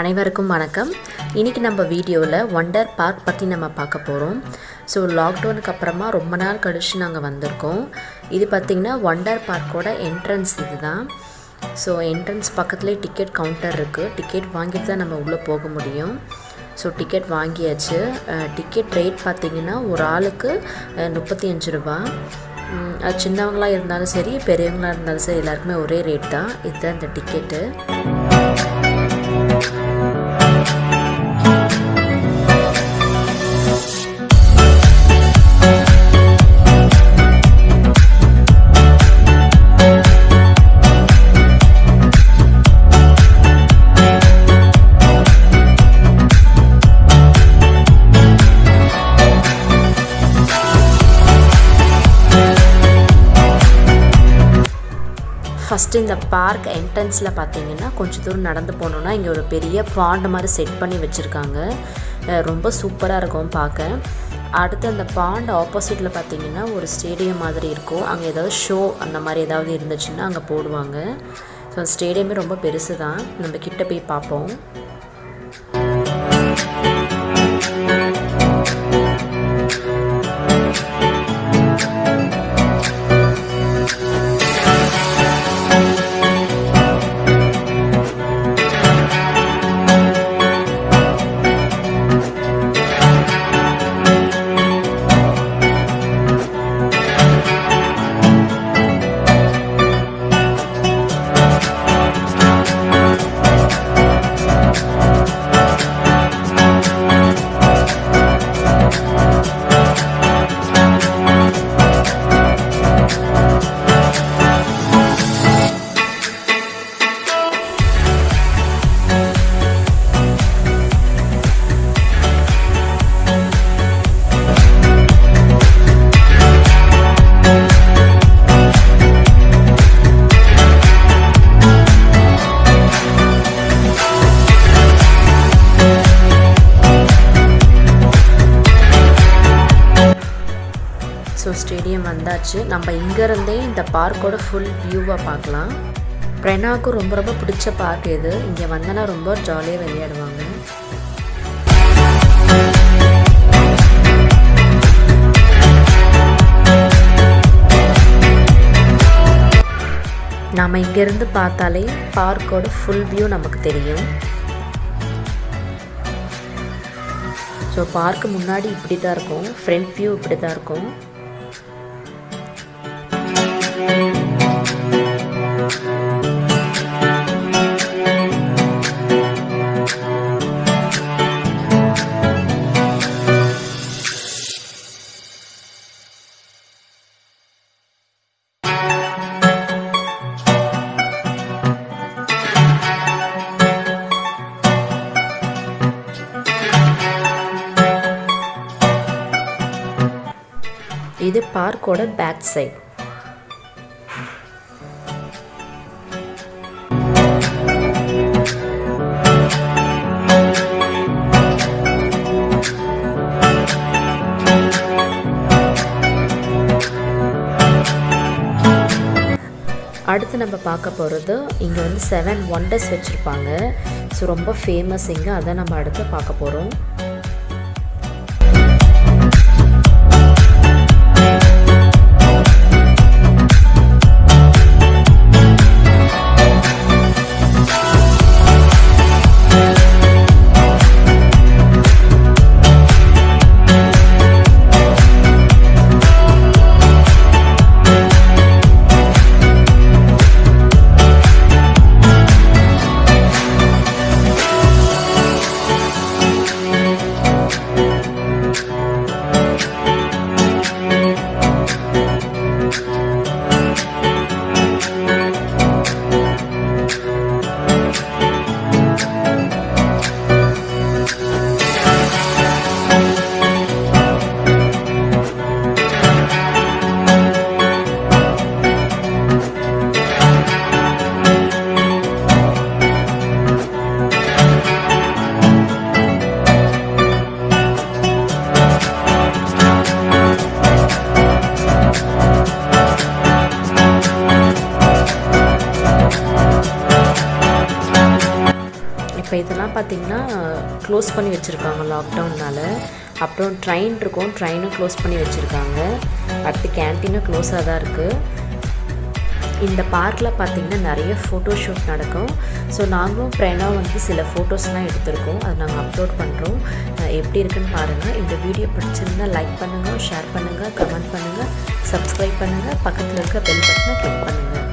அனைவருக்கும் வணக்கம். இன்றைக்கி நம்ம வீடியோவில் ஒண்டர் பார்க் பற்றி நம்ம பார்க்க போகிறோம் ஸோ லாக்டவுனுக்கு அப்புறமா ரொம்ப நாள் கழிச்சு நாங்கள் வந்திருக்கோம். இது பார்த்திங்கன்னா ஒண்டர் பார்க்கோட என்ட்ரன்ஸ் இது தான் ஸோ என்ட்ரன்ஸ் பக்கத்துலேயே டிக்கெட் கவுண்டர் இருக்குது டிக்கெட் வாங்கிட்டு தான் நம்ம உள்ளே போக முடியும். ஸோ டிக்கெட் வாங்கியாச்சு. டிக்கெட் ரேட் பார்த்திங்கன்னா ஒரு ஆளுக்கு முப்பத்தி அஞ்சு ரூபா. அது சின்னவங்களாக இருந்தாலும் சரி பெரியவங்களாக இருந்தாலும் சரி எல்லாருக்குமே ஒரே ரேட் தான். இதுதான் இந்த டிக்கெட்டு ஃபஸ்ட்டு இந்த பார்க் என்ட்ரன்ஸில் பார்த்தீங்கன்னா கொஞ்சம் தூரம் நடந்து போனோன்னா இங்கே ஒரு பெரிய பாண்ட் மாதிரி செட் பண்ணி வச்சுருக்காங்க. ரொம்ப சூப்பராக இருக்கும் பார்க்க. அடுத்து அந்த பாண்ட் ஆப்போசிட்டில் பார்த்தீங்கன்னா ஒரு ஸ்டேடியம் மாதிரி இருக்கும். அங்கே ஏதாவது ஷோ அந்த மாதிரி ஏதாவது இருந்துச்சுன்னா அங்கே போடுவாங்க. ஸோ ஸ்டேடியமே ரொம்ப பெருசு தான் நம்ம கிட்ட போய் பார்ப்போம். ஸோ ஸ்டேடியம் வந்தாச்சு. நம்ம இங்கேருந்தே இந்த பார்க்கோட ஃபுல் வியூவை பார்க்கலாம். பிரெனாவுக்கும் ரொம்ப ரொம்ப பிடிச்ச பார்க் இது இங்கே வந்தனா ரொம்ப ஜாலியாக விளையாடுவாங்க. நாம் இங்கேருந்து பார்த்தாலே பார்க்கோட ஃபுல் வியூ நமக்கு தெரியும். ஸோ பார்க்கு முன்னாடி இப்படி தான் இருக்கும். ஃப்ரண்ட் வியூ இப்படி தான் இருக்கும். இது பார்க்கோட பேக் சைட் அடுத்து நம்ம பார்க்க போகிறது இங்கே வந்து செவன் ஒண்டர்ஸ் வச்சுருப்பாங்க. ஸோ ரொம்ப ஃபேமஸ் இங்கே. அதை நம்ம அடுத்து பார்க்க போகிறோம் இப்போ இதெல்லாம் பார்த்திங்கன்னா க்ளோஸ் பண்ணி வச்சுருக்காங்க லாக்டவுனால் அப்புறம் ட்ரெயின் இருக்கும். ட்ரெயினும் க்ளோஸ் பண்ணி வச்சுருக்காங்க. அடுத்து கேன்டீனும் க்ளோஸாக தான் இருக்குது இந்த பார்க்கில் பார்த்திங்கன்னா நிறைய ஃபோட்டோ ஷூட் நடக்கும். ஸோ நாங்களும் ப்ரெனாக வந்து சில ஃபோட்டோஸ்லாம் எடுத்திருக்கோம். அதை நாங்கள் அப்லோட் பண்ணுறோம் எப்படி இருக்குன்னு பாருங்கள் இந்த வீடியோ பிடிச்சிருந்தா லைக் பண்ணுங்கள் ஷேர் பண்ணுங்கள் கமெண்ட் பண்ணுங்கள் சப்ஸ்கிரைப் பண்ணுங்கள் பக்கத்தில் இருக்க பெல் பட்டனை கிளிக் பண்ணுங்கள்